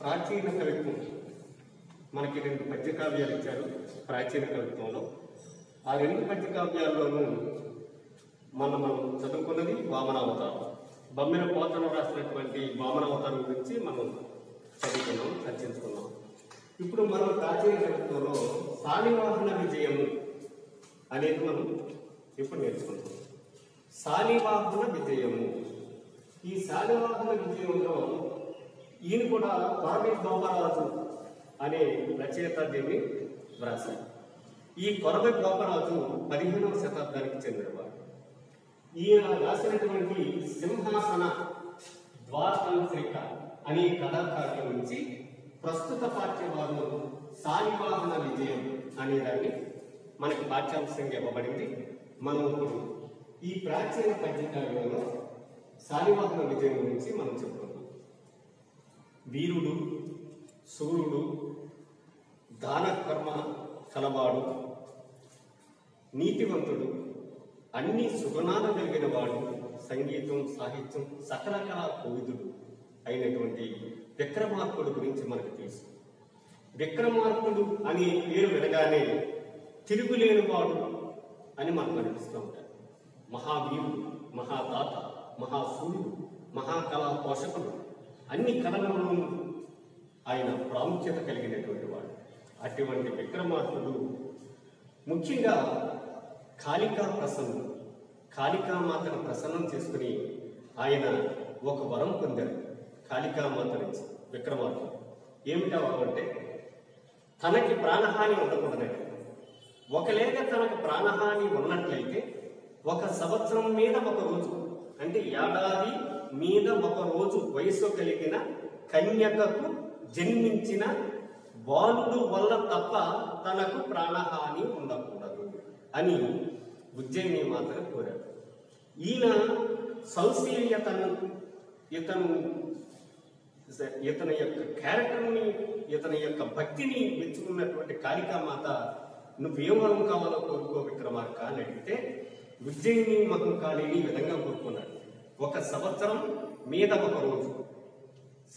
ప్రాచీన కవిత్వం. మనకి రెండు పద్యకావ్యాలు ఇచ్చారు ప్రాచీన కవిత్వంలో. ఆ రెండు పద్యకావ్యాల్లోనూ మన మనం చదువుకున్నది వామనావతారం. బమ్మిన పోతలో రాసినటువంటి వామనావతారం గురించి మనం చదువుకున్నాం చర్చించుకున్నాం. ఇప్పుడు మనం ప్రాచీన కవిత్వంలో సాలివాహన విజయము అనేది మనం ఇప్పుడు నేర్చుకుంటాం. శాలివాహన విజయము. ఈ శాలివాహన విజయంలో ఈయన కూడా కొరవి గోపరాజు అనే రచయిత దీన్ని వ్రాశారు. ఈ కొరవి గోపరాజు పదిహేనవ శతాబ్దానికి చెందినవాడు. ఈయన రాసినటువంటి సింహాసన ద్వారతంత్రిక అనే కథాకావ్యం నుంచి ప్రస్తుత పాఠ్యవాదం సాలివాహన విజయం అనేదాన్ని మనకి పాఠ్యాంశంగా ఇవ్వబడింది. మనం ఇప్పుడు ఈ ప్రాచీన పద్యకావ్యంలో సాలివాహన విజయం గురించి మనం చెప్పుకుందాం. వీరుడు సూర్యుడు దాన కర్మ కలవాడు నీతివంతుడు అన్ని సుగుణాలు కలిగిన వాడు సంగీతం సాహిత్యం సకల కళా కోవిదుడు అయినటువంటి విక్రమార్కుడు గురించి మనకు తెలుసు. విక్రమార్కుడు అనే పేరు వినగానే తిరుగులేనివాడు అని మనకు అనిపిస్తూ ఉంటారు. మహావీరుడు మహాదాత మహాసూర్యుడు మహాకళా పోషకుడు అన్ని కళలను ఆయన ప్రాముఖ్యత కలిగినటువంటి వాడు. అటువంటి విక్రమార్కుడు ముఖ్యంగా కాళికా ప్రసన్నం కాళికామాతను ప్రసన్నం చేసుకుని ఆయన ఒక వరం పొందారు కాళికామాత నుంచి విక్రమార్కుడు. ఏమిటా వరం అంటే తనకి ప్రాణహాని ఉండకూడదట ఒకలేక తనకు ప్రాణహాని ఉన్నట్లయితే ఒక సంవత్సరం మీద ఒక రోజు అంటే ఏడాది మీద ఒక రోజు వయసు కలిగిన కన్యకకు జన్మించిన బాలుడు వల్ల తప్ప తనకు ప్రాణహాని ఉండకూడదు అని ఉజ్జయిని మాత్రం కోరాడు. ఈయన సౌశీల్యతను ఇతను ఇతని యొక్క క్యారెక్టర్ని ఇతని యొక్క భక్తిని మెచ్చుకున్నటువంటి కాళికామాత నువ్వేం వరం కావాలో కోరుకో విక్రమార్క అని అడిగితే ఉజ్జయిని మహంకాళిని ఈ విధంగా కోరుకున్నాడు. ఒక సంవత్సరం మీద ఒక రోజు.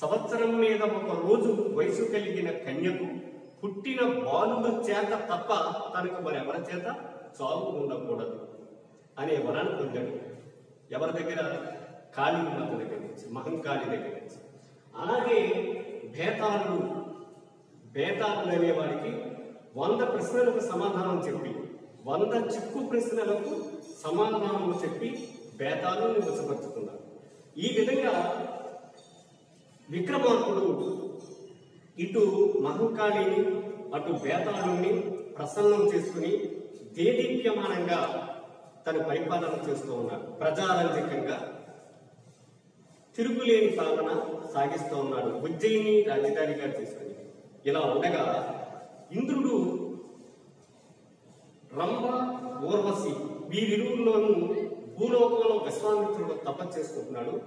సంవత్సరం మీద ఒక రోజు వయసు కలిగిన కన్యకు పుట్టిన బాలుడు చేత తప్ప తనకు మరి ఎవరి చేత చావు ఉండకూడదు అనే వరాన్ని పొందాడు. ఎవరి దగ్గర? కాళీమాత దగ్గర నుంచి మహంకాళి దగ్గర నుంచి. అలాగే భేతాళుడు భేతాళుడు అనేవాడికి వంద ప్రశ్నలకు సమాధానం చెప్పి వంద చిక్కు ప్రశ్నలకు సమాధానం చెప్పి భేతాలను వసపరుచుకున్నాడు ఈ విధంగా విక్రమార్కుడు ఇటు మహంకాళిని అటు బేతాళుని ప్రసన్నం చేసుకుని దేదీప్యమానంగా తన పరిపాలన చేస్తూ ఉన్నాడు ప్రజారంజకంగా తిరుగులేని పాలన సాగిస్తూ ఉన్నాడు ఉజ్జయిని రాజధానిగా చేసుకుని. ఇలా ఉండగా ఇంద్రుడు రంభ ఊర్వశి వీరిరువుల్లోనూ భూలోకంలో విశ్వామిత్రుడు తపస్సు చేసుకుంటున్నాడు.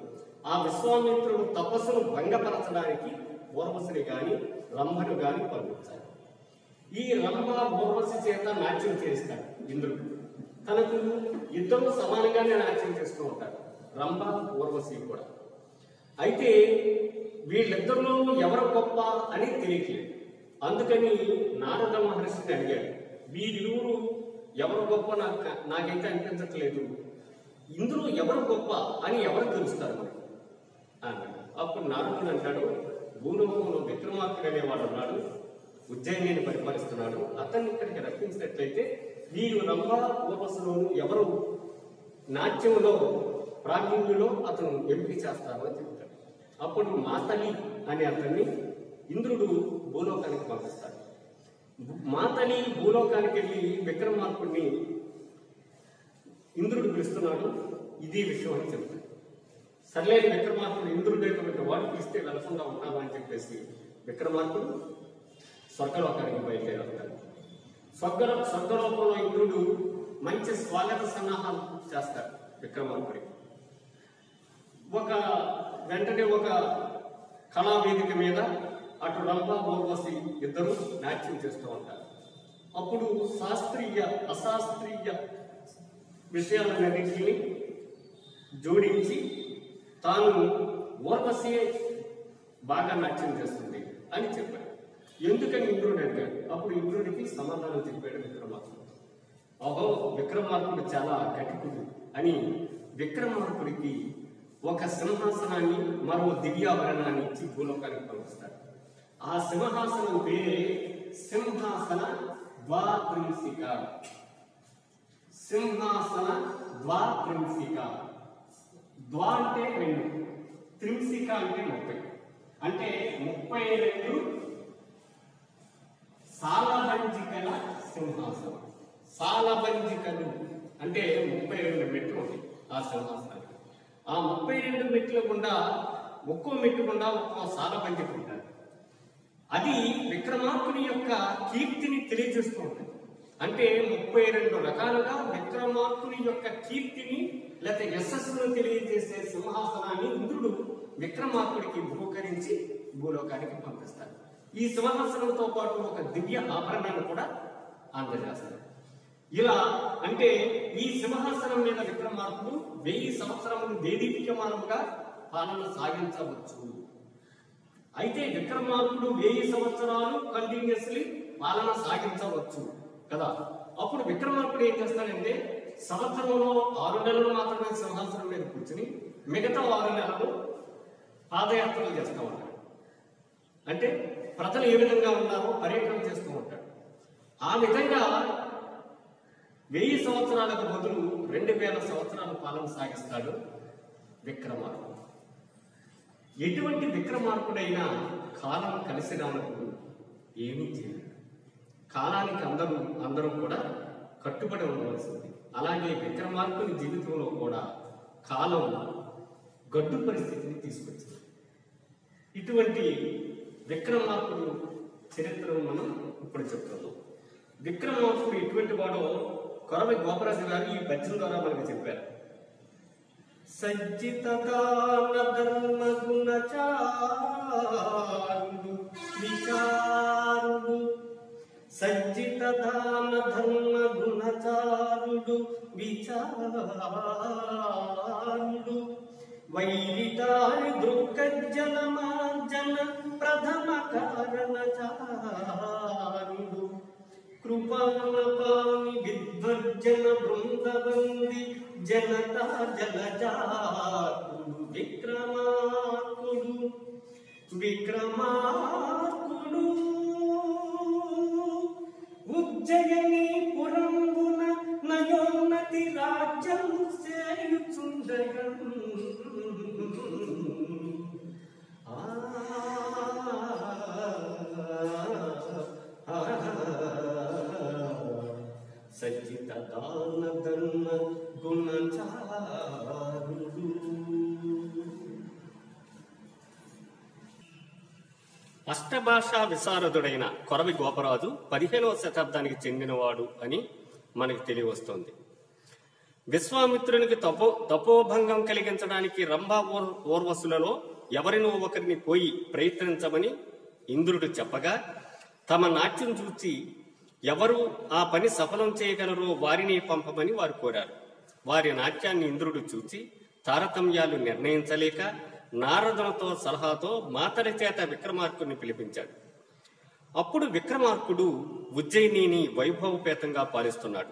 ఆ విశ్వామిత్రుడు తపస్సును భంగపరచడానికి ఊర్వశిని గాని రంభను గాని పంపించాడు ఈ రంభ ఊర్వశి చేత నాట్యం చేస్తాడు ఇంద్రుడు. తనకు ఇద్దరు సమానంగానే నాట్యం చేస్తూ ఉంటారు. రంభ ఊర్వశి కూడా. అయితే వీళ్ళిద్దరిలో ఎవరు గొప్ప అని తెలియట్లేదు. అందుకని నారద మహర్షిని అడిగాడు వీరిరువురు ఎవరు గొప్ప? నాకు నాకైతే అనిపించట్లేదు. ఇందులో ఎవరు గొప్ప అని ఎవరు తెలుస్తారు మనకి? అన్నాడు అప్పుడు నారదుడు అంటాడు భూలోకంలో విక్రమార్కుడు అనేవాడు ఉన్నాడు ఉజ్జయిని పరిపాలిస్తున్నాడు. అతన్ని ఇక్కడికి రప్పించినట్లయితే వీరు రంభ ఊపసులోను ఎవరు నాట్యంలో ప్రావీణ్యులో అతను ఎంపిక చేస్తారు అని చెప్తాడు. అప్పుడు మాతలి అనే అతన్ని ఇంద్రుడు భూలోకానికి పంపిస్తాడు. మాతలి భూలోకానికి వెళ్ళి విక్రమార్కుడిని ఇంద్రుడు పిలుస్తున్నాడు ఇది విషయం అని చెప్తాడు. సర్లేని విక్రమార్కుడు ఇంద్రుడైనటువంటి వాడు పిలిస్తే వెళ్ళకుండా ఉంటాను అని చెప్పేసి విక్రమార్కుడు స్వర్గలోకానికి బయలుదేరుతాడు స్వర్గ స్వర్గలోకంలో ఇంద్రుడు మంచి స్వాగత సన్నాహాలు చేస్తారు విక్రమార్కుడికి. ఒక వెంటనే ఒక కళావేదిక మీద అటు రంభ ఊర్వశి ఇద్దరు నాట్యం చేస్తూ ఉంటారు. అప్పుడు శాస్త్రీయ అశాస్త్రీయ విషయాలన్నింటినీ జోడించి తాను ఊర్వశి బాగా నాట్యం చేస్తుంది అని చెప్పాడు. ఎందుకని ఇంద్రుడు అడిగాడు? అప్పుడు ఇంద్రుడికి సమాధానం చెప్పాడు విక్రమార్కుడు. ఓహో విక్రమార్కుడు చాలా కటికుడు అని విక్రమార్కుడికి ఒక సింహాసనాన్ని మరో దివ్యాభరణాన్ని ఇచ్చి భూలోకానికి పంపిస్తాడు. ఆ సింహాసనం పేరే సింహాసన ద్వాత్రింశిక సింహాసన ద్వాత్రింశిక. ద్వా అంటే రెండు త్రింసిక అంటే ముప్పై. అంటే ముప్పై రెండు సాలభంజికల సింహాసనం. సాలభంజికలు అంటే ముప్పై రెండు మెట్లు ఉంటాయి ఆ సింహాసనానికి. ఆ ముప్పై రెండు మెట్ల గుండా ఒక్కో మెట్టు గుండా ఒక్కో సాలబంజిక ఉంటుంది అది విక్రమార్కుని యొక్క కీర్తిని తెలియజేస్తూ ఉంటుంది. అంటే ముప్పై రెండు రకాలుగా విక్రమార్కుని యొక్క కీర్తిని లేకపోతే యశస్సును తెలియజేసే సింహాసనాన్ని ఇంద్రుడు విక్రమార్కుడికి భూకరించి భూలోకానికి పంపిస్తాడు. ఈ సింహాసనంతో పాటు ఒక దివ్య ఆభరణాన్ని కూడా అందజేస్తాడు. ఇలా అంటే ఈ సింహాసనం మీద విక్రమార్కుడు వెయ్యి సంవత్సరములు దేదీప్యమానముగా పాలన సాగించవచ్చు. అయితే విక్రమార్కుడు వెయ్యి సంవత్సరాలు కంటిన్యూస్లీ పాలన సాగించవచ్చు. కదా? అప్పుడు విక్రమార్కుడు ఏం చేస్తాడంటే సంవత్సరంలో ఆరు నెలలు మాత్రమే సింహాసనం మీద కూర్చుని మిగతా ఆరు నెలలు పాదయాత్రలు చేస్తూ ఉంటాడు. అంటే ప్రజలు ఏ విధంగా ఉన్నారో పర్యటన చేస్తూ ఉంటాడు. ఆ విధంగా వెయ్యి సంవత్సరాలకు బదులు రెండు వేల సంవత్సరాల పాలన సాగిస్తాడు విక్రమార్కుడు. ఎటువంటి విక్రమార్కుడైనా కాలం కలిసి రానప్పుడు ఏమీ చేయాలి కాలానికి అందరూ అందరూ కూడా కట్టుబడి ఉండవలసింది. అలాగే విక్రమార్కుని జీవితంలో కూడా కాలం గడ్డు పరిస్థితిని తీసుకొచ్చింది. ఇటువంటి విక్రమార్కుడు చరిత్రను మనం ఇప్పుడు చెప్తున్నాం. విక్రమార్కుడు ఎటువంటి వాడో కొరవి గోపరాజు గారు ఈ పద్యం ద్వారా మనకు చెప్పారు. సజ్జిత దాన ధర్మ గుణచారుడు విచారుడు सज्जितदान धर्म गुणचारुडु विचारुडु वैविताय दृक्कज्जलमार्जन प्रथम कारणचारुडु कृपालपाणि विद्वज्जन बृन्दवन्दि जनता जल चातु विक्रमा ఉజ్జయని పురంబున నయోన్నతి రాజ్యం సేయుచుండగం ఆ సజ్జిత దాన ధర్మ గుణచారుడు అష్టభాషా విశారదుడైన కొరవి గోపరాజు పదిహేనవ శతాబ్దానికి చెందినవాడు అని మనకు తెలియవస్తోంది. విశ్వామిత్రునికి తపో తపోభంగం కలిగించడానికి రంభా ఓర్ ఓర్వశులలో ఎవరినో ఒకరిని పోయి ప్రయత్నించమని ఇంద్రుడు చెప్పగా తమ నాట్యం చూచి ఎవరు ఆ పని సఫలం చేయగలరో వారిని పంపమని వారు కోరారు. వారి నాట్యాన్ని ఇంద్రుడు చూచి తారతమ్యాలు నిర్ణయించలేక నారదులతో సలహాతో మాతడి చేత విక్రమార్కుడిని పిలిపించాడు. అప్పుడు విక్రమార్కుడు ఉజ్జయినిని వైభవపేతంగా పాలిస్తున్నాడు.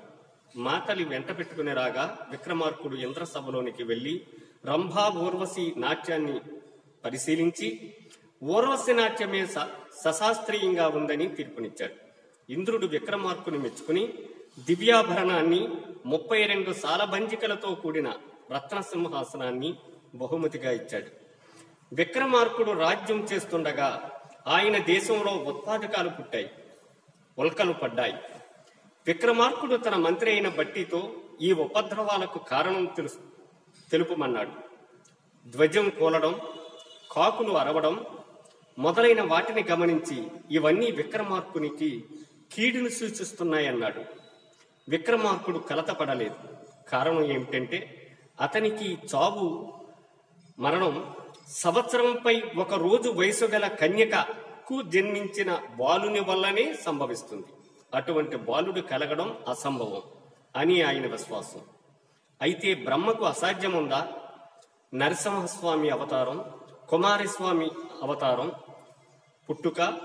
మాతలి వెంట పెట్టుకుని రాగా విక్రమార్కుడు ఇంద్రసభలోనికి వెళ్ళి రంభా ఊర్వశి నాట్యాన్ని పరిశీలించి ఊర్వశి నాట్యమే స- సశాస్త్రీయంగా ఉందని తీర్పునిచ్చాడు. ఇంద్రుడు విక్రమార్కుని మెచ్చుకుని దివ్యాభరణాన్ని ముప్పై రెండు సాలబంజికలతో కూడిన రత్నసింహాసనాన్ని బహుమతిగా ఇచ్చాడు. విక్రమార్కుడు రాజ్యం చేస్తుండగా ఆయన దేశంలో ఉత్పాదకాలు పుట్టాయి ఉల్కలు పడ్డాయి. విక్రమార్కుడు తన మంత్రి అయిన బట్టితో ఈ ఉపద్రవాలకు కారణం తెలుసు తెలుపమన్నాడు. ధ్వజం కూలడం కాకులు అరవడం మొదలైన వాటిని గమనించి ఇవన్నీ విక్రమార్కునికి కీడును సూచిస్తున్నాయన్నాడు. విక్రమార్కుడు కలతపడలేదు. కారణం ఏమిటంటే అతనికి చావు మరణం సంవత్సరంపై ఒక రోజు వయసు గల కన్యకకు జన్మించిన బాలుని వల్లనే సంభవిస్తుంది. అటువంటి బాలుడు కలగడం అసంభవం అని ఆయన విశ్వాసం. అయితే బ్రహ్మకు అసాధ్యముందా? నరసింహస్వామి అవతారం కుమారస్వామి అవతారం పుట్టుక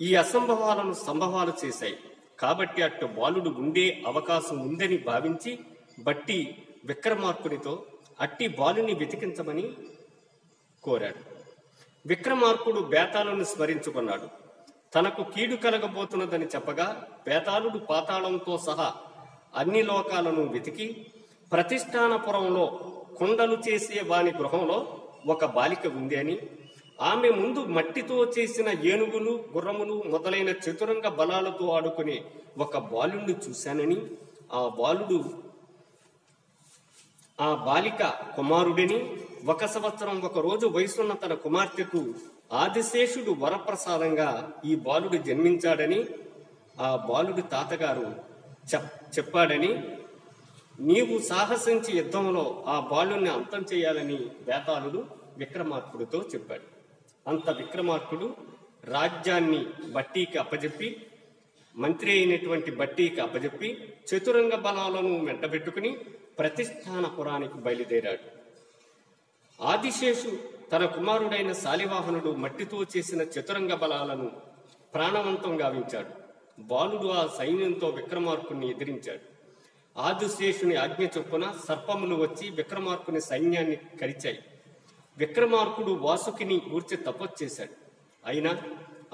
ఈ అసంభవాలను సంభవాలు చేశాయి. కాబట్టి అట్టు బాలుడు ఉండే అవకాశం ఉందని భావించి బట్టి విక్రమార్కునితో అట్టి బాలుని వెతికించమని కోరాడు. విక్రమార్కుడు బేతాళుని స్మరించుకున్నాడు. తనకు కీడు కలగబోతున్నదని చెప్పగా బేతాళుడు పాతాళంతో సహా అన్ని లోకాలను వెతికి ప్రతిష్టానపురంలో కుండలు చేసే వాని గృహంలో ఒక బాలిక ఉంది అని ఆమె ముందు మట్టితో చేసిన ఏనుగులు గుర్రములు మొదలైన చతురంగ బలాలతో ఆడుకునే ఒక బాలుణ్ణి చూశానని ఆ బాలుడు ఆ బాలిక కుమారుడిని ఒక సంవత్సరం ఒక రోజు వయసున్న తన కుమార్తెకు ఆదిశేషుడు వరప్రసాదంగా ఈ బాలుడు జన్మించాడని ఆ బాలుడి తాతగారు చెప్ చెప్పాడని నీవు సాహసించి యుద్ధంలో ఆ బాలుని అంతం చేయాలని వేతాళుడు విక్రమార్కుడితో చెప్పాడు. అంత విక్రమార్కుడు రాజ్యాన్ని బట్టీకి అప్పజెప్పి మంత్రి అయినటువంటి బట్టీకి అప్పజెప్పి చతురంగ బలాలను వెంటబెట్టుకుని ప్రతిష్టానపురానికి బయలుదేరాడు. ఆదిశేషు తన కుమారుడైన శాలివాహనుడు మట్టితో చేసిన చతురంగ బలాలను ప్రాణవంతం గావించాడు. బాలుడు ఆ సైన్యంతో విక్రమార్కుని ఎదిరించాడు. ఆదిశేషుని ఆజ్ఞ చొప్పున సర్పములు వచ్చి విక్రమార్కుని సైన్యాన్ని కరిచాయి. విక్రమార్కుడు వాసుకిని ఊర్చి తపస్చేశాడు అయినా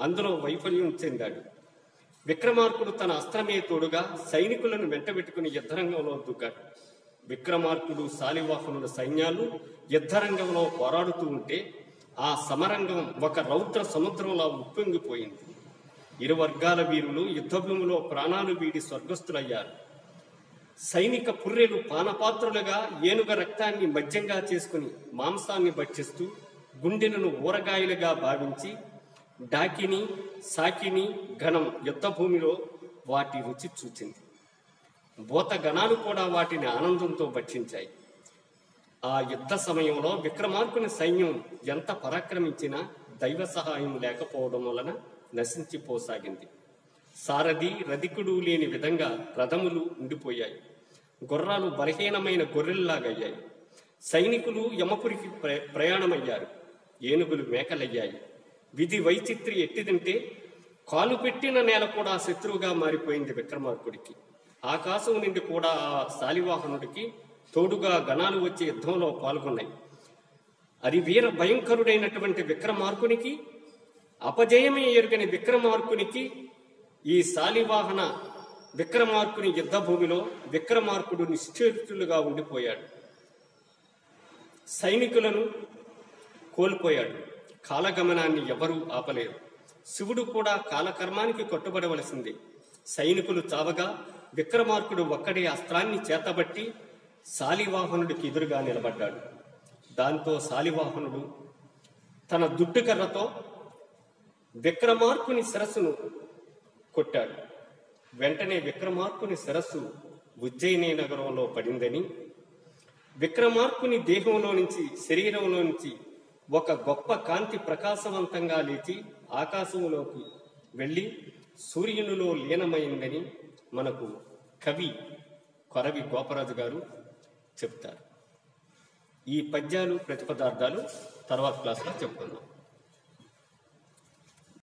అందులో వైఫల్యం చెందాడు. విక్రమార్కుడు తన అస్త్రమే తోడుగా సైనికులను వెంటబెట్టుకుని యుద్ధరంగంలో దూకాడు. విక్రమార్కుడు శాలివాహనుల సైన్యాలు యుద్ధరంగంలో పోరాడుతూ ఉంటే ఆ సమరంగం ఒక రౌద్ర సముద్రంలా ఉప్పొంగిపోయింది. ఇరు వర్గాల వీరులు యుద్ధభూమిలో ప్రాణాలు వీడి స్వర్గస్థులయ్యారు. సైనిక పుర్రెలు పానపాత్రులుగా ఏనుగ రక్తాన్ని మద్యంగా చేసుకుని మాంసాన్ని భక్షిస్తూ గుండెలను ఊరగాయలుగా భావించి డాకిని సాకిని ఘనం యుద్ధభూమిలో వాటి రుచి చూచింది. భూతగణాలు కూడా వాటిని ఆనందంతో భక్షించాయి. ఆ యుద్ధ సమయంలో విక్రమార్కుని సైన్యం ఎంత పరాక్రమించినా దైవ సహాయం లేకపోవడం వలన నశించిపోసాగింది. సారథి రధికుడు లేని విధంగా రథములు ఉండిపోయాయి. గుర్రాలు బలహీనమైన గొర్రెల్లాగయ్యాయి. సైనికులు యమపురికి ప్ర- ప్రయాణమయ్యారు. ఏనుగులు మేకలయ్యాయి. విధి వైచిత్రి ఎట్టిదంటే కాలు పెట్టిన నేల కూడా శత్రువుగా మారిపోయింది విక్రమార్కుడికి. ఆకాశం నుండి కూడా ఆ శాలివాహనుడికి తోడుగా గణాలు వచ్చి యుద్ధంలో పాల్గొన్నాయి. అది వీర భయంకరుడైనటువంటి విక్రమార్కునికి అపజయమే ఎరుగని విక్రమార్కునికి ఈ శాలివాహన విక్రమార్కుని యుద్ధ భూమిలో విక్రమార్కుడు నిశ్చేతులుగా ఉండిపోయాడు. సైనికులను కోల్పోయాడు. కాలగమనాన్ని ఎవరూ ఆపలేరు. శివుడు కూడా కాలకర్మానికి కట్టుబడవలసింది. సైనికులు చావగా విక్రమార్కుడు ఒక్కడే అస్త్రాన్ని చేతబట్టి శాలివాహనుడికి ఎదురుగా నిలబడ్డాడు. దాంతో శాలివాహనుడు తన దుట్టుకర్రతో విక్రమార్కుని శిరస్సును కొట్టాడు. వెంటనే విక్రమార్కుని శిరస్సు ఉజ్జయిని నగరంలో పడిందని విక్రమార్కుని దేహంలో నుంచి శరీరంలో నుంచి ఒక గొప్ప కాంతి ప్రకాశవంతంగా లేచి ఆకాశంలోకి వెళ్ళి సూర్యునిలో లీనమైందని మనకు కవి కొరవి గోపరాజు గారు చెప్తారు. ఈ పద్యాలు ప్రతిపదార్థాలు తర్వాత క్లాస్లో చెప్పుకుందాం.